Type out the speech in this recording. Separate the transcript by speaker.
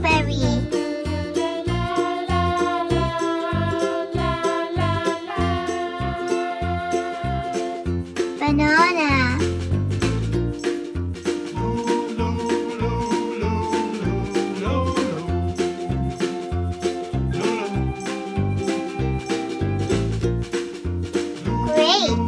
Speaker 1: strawberry. Banana. Grape.